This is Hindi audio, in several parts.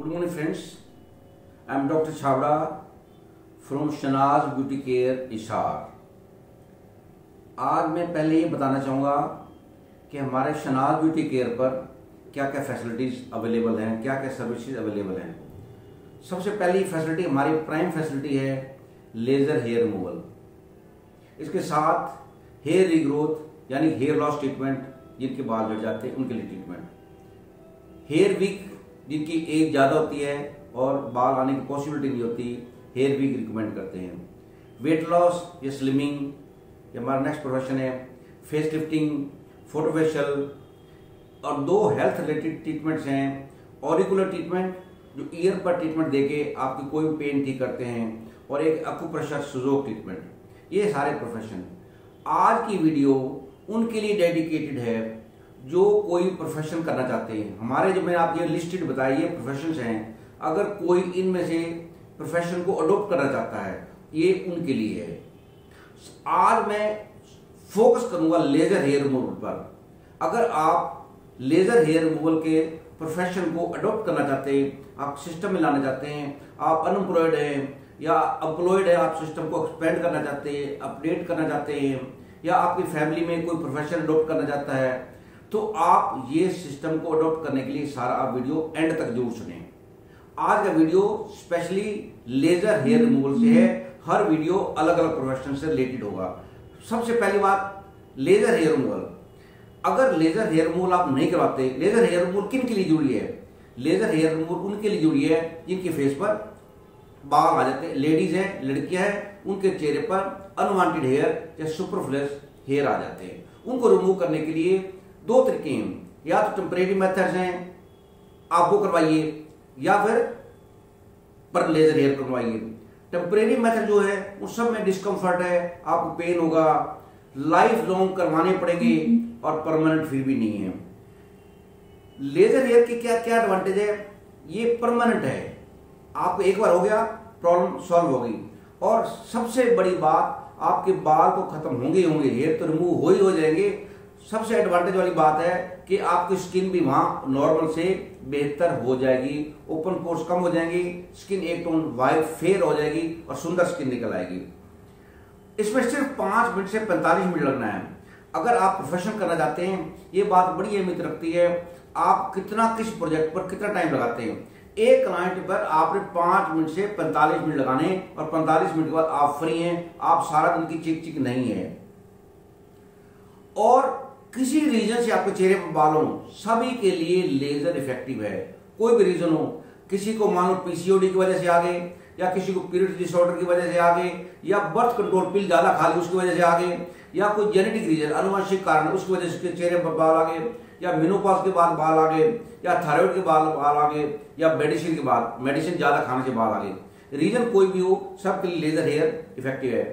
Good morning, friends. I am Dr. Chavda from Shahnaz beauty care इशार आज मैं पहले ये बताना चाहूँगा कि हमारे शनाज ब्यूटी केयर पर क्या क्या फैसिलिटीज़ अवेलेबल हैं क्या क्या सर्विसेज़ अवेलेबल हैं सबसे पहली फैसिलिटी हमारी प्राइम फैसिलिटी है लेज़र हेयर रिमूवल इसके साथ हेयर रिग्रोथ यानी हेयर लॉस ट्रीटमेंट जिनके बाल झड़ जाते हैं उनके लिए ट्रीटमेंट हेयर वीक जिनकी एज ज़्यादा होती है और बाल आने की पॉसिबिलिटी नहीं होती हेयर वीक रिकमेंड करते हैं। वेट लॉस या स्लिमिंग ये हमारा नेक्स्ट प्रोफेशन है। फेस लिफ्टिंग फोटोफेशियल और दो हेल्थ रिलेटेड ट्रीटमेंट्स हैं। ऑरिकुलर ट्रीटमेंट जो ईयर पर ट्रीटमेंट देके आपकी कोई भी पेन ठीक करते हैं। और एक अकुप्रेशर सुजोक ट्रीटमेंट ये सारे प्रोफेशन आज की वीडियो उनके लिए डेडिकेटेड है। जो कोई प्रोफेशन करना चाहते हैं। हमारे जो मैंने आप ये लिस्टेड बताई ये प्रोफेशन हैं, अगर कोई इनमें से प्रोफेशन को अडोप्ट करना चाहता है, ये उनके लिए है। आज मैं फोकस करूँगा लेजर हेयर रिमूवल पर। अगर आप लेजर हेयर रिमूवल के प्रोफेशन को अडोप्ट करना चाहते हैं, आप सिस्टम में लाना चाहते हैं, आप अनएम्प्लॉयड हैं, या अम्प्लॉयड है, आप सिस्टम को एक्सपेंड करना चाहते हैं अपडेट करना चाहते हैं, या आपकी फैमिली में कोई प्रोफेशन अडोप्ट करना चाहता है तो आप ये सिस्टम को अडॉप्ट करने के लिए सारा वीडियो एंड तक ज़रूर सुने। आज का video specially laser hair removal से है। हर वीडियो अलग अलग प्रोफेशन से रिलेटेड होगा। सबसे पहली बात लेजर हेयर रिमूवल अगर लेजर हेयर रिमूवल आप नहीं करवाते लेजर हेयर रिमूवल किन के लिए ज़रूरी है? लेजर हेयर रिमूवल उनके लिए ज़रूरी है, जिनके फेस पर बाल आ जाते हैं। लेडीज़ हैं, लड़कियाँ हैं, उनके चेहरे पर अनवांटेड हेयर या सुपरफ्लेस हेयर आ जाते हैं। उनको रिमूव करने के लिए दो तरीके हैं। या तो टेम्परेरी मेथड्स हैं आप वो करवाइए या फिर पर लेजर हेयर करवाइए। टेम्परेरी मेथड जो है उस सब में डिस्कम्फर्ट है आपको पेन होगा लाइफ लॉन्ग करवाने पड़ेंगे और परमानेंट फिर भी नहीं है। लेजर हेयर की क्या क्या एडवांटेज है? ये परमानेंट है। आपको एक बार हो गया प्रॉब्लम सॉल्व हो गई। और सबसे बड़ी बात आपके बाल तो खत्म होंगे होंगे हेयर तो रिमूव हो ही हो जाएँगे। सबसे एडवांटेज वाली बात है कि आपकी स्किन भी वहाँ नॉर्मल से बेहतर हो जाएगी ओपन पोर्स कम हो जाएँगी स्किन एक टोन वाइट फेयर हो जाएगी और सुंदर स्किन निकल आएगी। इसमें सिर्फ़ पाँच मिनट से पैंतालीस मिनट लगना है। अगर आप प्रोफेशन करना चाहते हैं, ये बात बड़ी अहमियत रखती है। आप कितना किस प्रोजेक्ट पर कितना टाइम लगाते हैं? एक क्लाइंट पर आपने पाँच मिनट से पैंतालीस मिनट लगाने और पैंतालीस मिनट के बाद आप फ्री हैं, आप सारा दिन की चिक चिक नहीं है। और किसी रीजन से आपके चेहरे पर बाल हो, सभी के लिए लेजर इफ़ेक्टिव है। कोई भी रीजन हो, किसी को मान लो पीसीओडी की वजह से आ गए या किसी को पीरियड डिसऑर्डर की वजह से आ गए या बर्थ कंट्रोल पिल ज़्यादा खा ली उसकी वजह से आ गए या कोई जेनेटिक रीजन, अनुवांशिक कारण उसकी वजह से चेहरे पर बाल आ गए या मिनोपास के बाद बाल आ गए या थायराइड के बाल बाल आ गए या मेडिसिन के बाद मेडिसिन ज़्यादा खाने से बाल आ गए रीजन कोई भी हो, सबके लिए लेजर हेयर इफ़ेक्टिव है।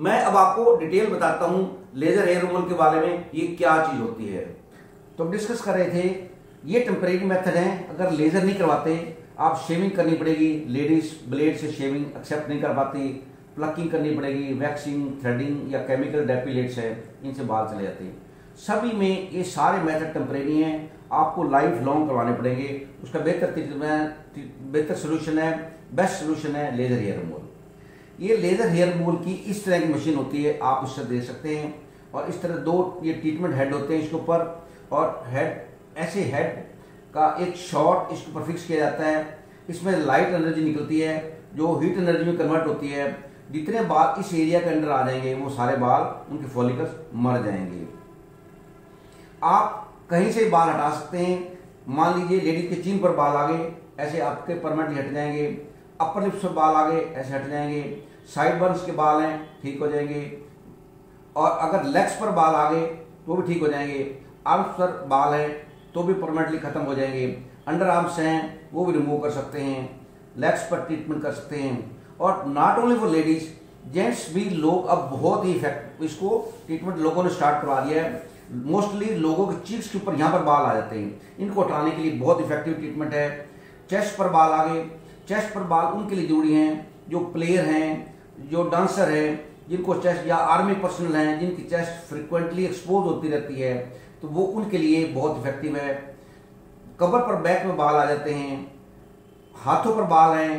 मैं अब आपको डिटेल बताता हूँ लेजर हेयर रिमूवल के बारे में ये क्या चीज़ होती है। तो डिस्कस कर रहे थे, ये टेम्परेरी मेथड है, अगर लेजर नहीं करवाते, आप शेविंग करनी पड़ेगी लेडीज़ ब्लेड से शेविंग एक्सेप्ट नहीं कर पाती प्लकिंग करनी पड़ेगी वैक्सिंग थ्रेडिंग या केमिकल डेपिलेट्स है इनसे बाल चले जाते हैं। सभी में ये सारे मेथड टेम्परेरी हैं, आपको लाइफ लॉन्ग करवाने पड़ेंगे। उसका बेहतर बेहतर सोल्यूशन है बेस्ट सोल्यूशन है लेजर हेयर रिमूवल ये लेजर हेयर रिमूवल की इस तरह की मशीन होती है, आप इससे दे सकते हैं। और इस तरह दो ये ट्रीटमेंट हेड होते हैं इसके ऊपर। और हेड ऐसे हेड का एक शॉट इसके ऊपर फिक्स किया जाता है। इसमें लाइट एनर्जी निकलती है, जो हीट एनर्जी में कन्वर्ट होती है। जितने बाल इस एरिया के अंदर आ जाएँगे, वो सारे बाल उनके फॉलिकल्स मर जाएँगे। आप कहीं से बाल हटा सकते हैं। मान लीजिए लेडीज़ के चीन पर बाल आ गए, ऐसे आपके परमानेंटली हट जाएँगे। अपर लिप्स पर बाल आ गए ऐसे हट जाएँगे। साइड बर्न्स के बाल हैं, ठीक हो जाएँगे। और अगर लेग्स पर बाल आ गए तो भी ठीक हो जाएँगे। आर्म्स पर बाल हैं तो भी परमानेंटली खत्म हो जाएँगे। अंडर आर्म्स हैं, वो भी रिमूव कर सकते हैं। लेग्स पर ट्रीटमेंट कर सकते हैं। और not only for ladies gents भी लोग अब बहुत ही इफ़ेक्ट इसको ट्रीटमेंट लोगों ने स्टार्ट करवा दिया है। मोस्टली लोगों के चीक्स के ऊपर यहाँ पर बाल आ जाते हैं। इनको हटाने के लिए बहुत इफ़ेक्टिव ट्रीटमेंट है। चेस्ट पर बाल आ गए चेस्ट पर बाल उनके लिए ज़रूरी हैं, जो प्लेयर हैं, जो डांसर हैं, जिनको चेस्ट या आर्मी पर्सनल हैं, जिनकी चेस्ट फ्रिक्वेंटली एक्सपोज होती रहती है तो वो उनके लिए बहुत इफ़ेक्टिव है। कबर पर बैक में बाल आ जाते हैं, हाथों पर बाल हैं,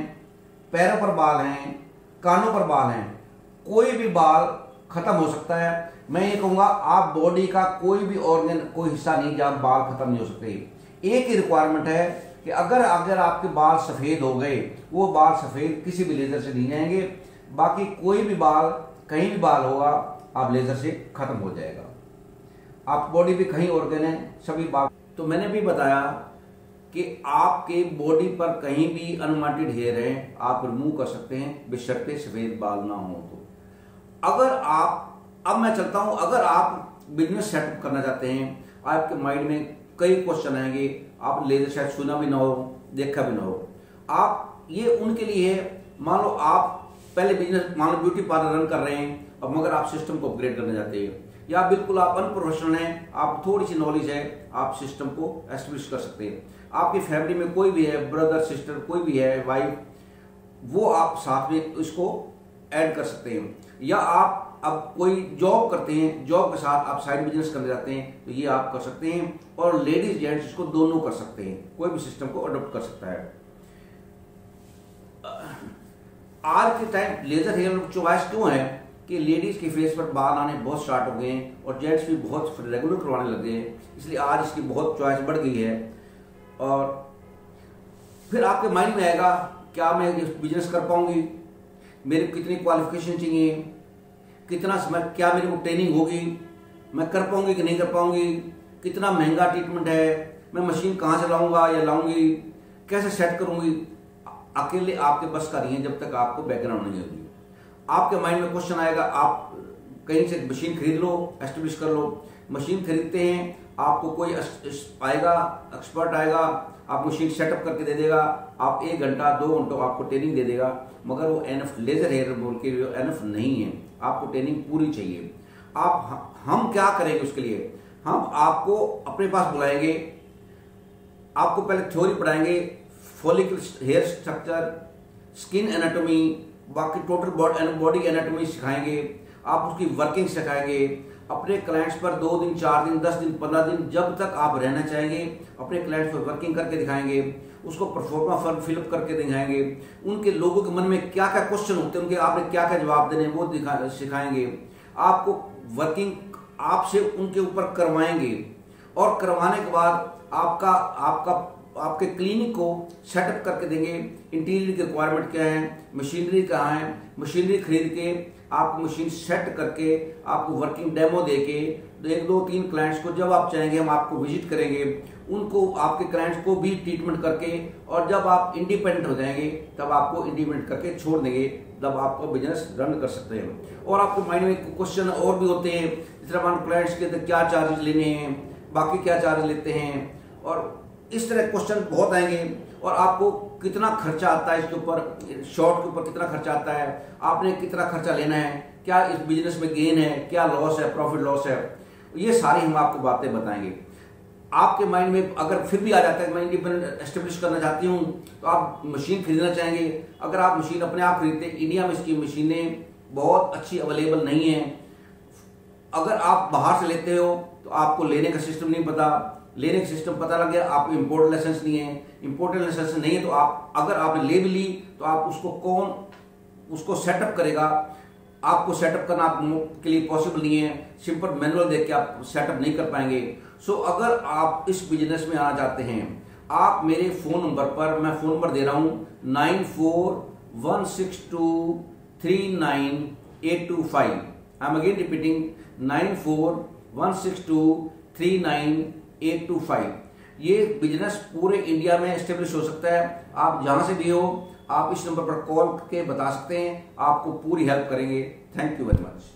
पैरों पर बाल हैं, कानों पर बाल हैं। कोई भी बाल खत्म हो सकता है। मैं ये कहूँगा, आप बॉडी का कोई भी ऑर्गन, कोई हिस्सा नहीं जहाँ बाल खत्म नहीं हो सकते। एक ही रिक्वायरमेंट है कि अगर अगर आपके बाल सफ़ेद हो गए, वो बाल सफ़ेद किसी भी लेजर से नहीं जाएँगे। बाकी कोई भी बाल, कहीं भी बाल होगा, आप लेजर से खत्म हो जाएगा। आप बॉडी पे कहीं ऑर्गन है, सभी बाल। तो मैंने भी बताया कि आपके बॉडी पर कहीं भी अनवांटेड हेयर है, आप रिमूव कर सकते हैं बेशर्ते सफ़ेद बाल ना हो तो। अगर आप, अब मैं चलता हूँ, अगर आप बिज़नेस सेटअप करना चाहते हैं, आपके माइंड में कई क्वेश्चन आएँगे आप लेजर शायद सुना भी ना हो, देखा भी ना हो। आप, ये उनके लिए है, मान लो आप पहले बिज़नेस मान लो ब्यूटी पार्लर रन कर रहे हैं, अब मगर आप सिस्टम को अपग्रेड करना चाहते हैं। या बिल्कुल आप अनप्रोफेशनल हैं, आप थोड़ी सी नॉलेज है, आप सिस्टम को एस्टेब्लिश कर सकते हैं। आपकी फैमिली में कोई भी है ब्रदर सिस्टर कोई भी है वाइफ वो आप साथ में इसको ऐड कर सकते हैं। या आप अब कोई जॉब करते हैं जॉब के साथ आप साइड बिज़नेस करने जाते हैं तो ये आप कर सकते हैं और लेडीज़ जेंट्स इसको दोनों कर सकते हैं। कोई भी सिस्टम को अडोप्ट कर सकता है। आज के टाइम लेजर हेयर चॉइस क्यों है कि लेडीज़ के फेस पर बाल आने बहुत स्टार्ट हो गए हैं और जेंट्स भी बहुत रेगुलर करवाने लग गए हैं, इसलिए आज इसकी बहुत चॉइस बढ़ गई है। और फिर आपके माइंड में आएगा, क्या मैं बिज़नेस कर पाऊँगी? मेरे कितनी क्वालिफिकेशन चाहिए? कितना समय क्या मेरे को ट्रेनिंग होगी? मैं कर पाऊँगी कि नहीं कर पाऊँगी? कितना महँगा ट्रीटमेंट है? मैं मशीन कहाँ से लाऊँगा या लाऊँगी? कैसे सेट करूँगी? अकेले आपके बस का नहीं है जब तक आपको बैकग्राउंड नहीं होगी आपके माइंड में क्वेश्चन आएगा, आप कहीं से मशीन खरीद लो एस्टेब्लिश कर लो। मशीन खरीदते हैं आपको कोई आएगा एक्सपर्ट आएगा, आपको शीट सेटअप करके दे देगा, आप एक घंटा, दो घंटों आपको ट्रेनिंग दे देगा, मगर वो एनफ लेजर हेयर बोल के एनफ नहीं है, आपको ट्रेनिंग पूरी चाहिए। आप, हम क्या करेंगे उसके लिए? हम आपको अपने पास बुलाएँगे, आपको पहले थ्योरी पढ़ाएँगे follicle hair structure skin anatomy बाकी टोटल बॉडी एनाटोमी सिखाएँगे आप उसकी वर्किंग सिखाएँगे। अपने क्लाइंट्स पर दो दिन, चार दिन, दस दिन, पंद्रह दिन, जब तक आप रहना चाहेंगे, अपने क्लाइंट्स पर वर्किंग करके दिखाएँगे, उसको परफॉर्मा फर्म फिलअप करके दिखाएँगे। उनके लोगों के मन में क्या क्या क्वेश्चन होते हैं, उनके आपने क्या क्या जवाब देने वो दिखा, सिखाएँगे। आपको वर्किंग आपसे उनके ऊपर करवाएँगे। और करवाने के बाद आपका आपका, आपके क्लिनिक को सेटअप करके देंगे। इंटीरियर की रिक्वायरमेंट क्या है मशीनरी कहाँ है मशीनरी खरीद के आप मशीन सेट करके, आपको वर्किंग डेमो दे के एक, दो, तीन क्लाइंट्स को जब आप चाहेंगे, हम आपको विज़िट करेंगे, उनको, आपके क्लाइंट्स को भी ट्रीटमेंट करके, और जब आप इंडिपेंडेंट हो जाएँगे, तब आपको इंडिपेंडेंट करके छोड़ देंगे, तब आपको बिज़नेस रन कर सकते हैं। और आपके माइंड में क्वेश्चन और भी होते हैं जिस तरह क्लाइंट्स के क्या चार्जेस लेने हैं, बाकी क्या चार्ज लेते हैं, और इस तरह क्वेश्चन बहुत आएँगे और आपको कितना खर्चा आता है इसके ऊपर शॉर्ट के ऊपर कितना खर्चा आता है, आपने कितना खर्चा लेना है, क्या इस बिज़नेस में गेन है, क्या लॉस है प्रॉफिट लॉस है, ये सारी हम आपको बातें बताएँगे। आपके माइंड में अगर फिर भी आ जाता है, मैं इंडिपेंडेंट एस्टेब्लिश करना चाहती हूँ तो आप मशीन खरीदना चाहेंगे। अगर आप मशीन अपने आप खरीदते इंडिया में इसकी मशीनें बहुत अच्छी अवेलेबल नहीं है। अगर आप बाहर से लेते हो तो आपको लेने का सिस्टम नहीं पता। लेने का सिस्टम पता लग गया आपको इम्पोर्ट लाइसेंस नहीं है। इम्पोर्ट लाइसेंस नहीं है तो आप अगर आपने ले भी ली तो आप उसको कौन उसको सेटअप करेगा। आपको सेटअप करना आपके लिए पॉसिबल नहीं है। सिंपल मैनुअल देख के आप सेटअप नहीं कर पाएँगे। सो so, अगर आप इस बिज़नेस में आना चाहते हैं आप मेरे फ़ोन नंबर पर मैं फ़ोन नंबर दे रहा हूँ nine four one six two three nine eight two five I am again repeating nine four one six two three nine eight two five ये बिज़नेस पूरे इंडिया में स्टेब्लिश हो सकता है। आप जहाँ से भी हो, आप इस नंबर पर कॉल के बता सकते हैं, आपको पूरी हेल्प करेंगे। Thank you very much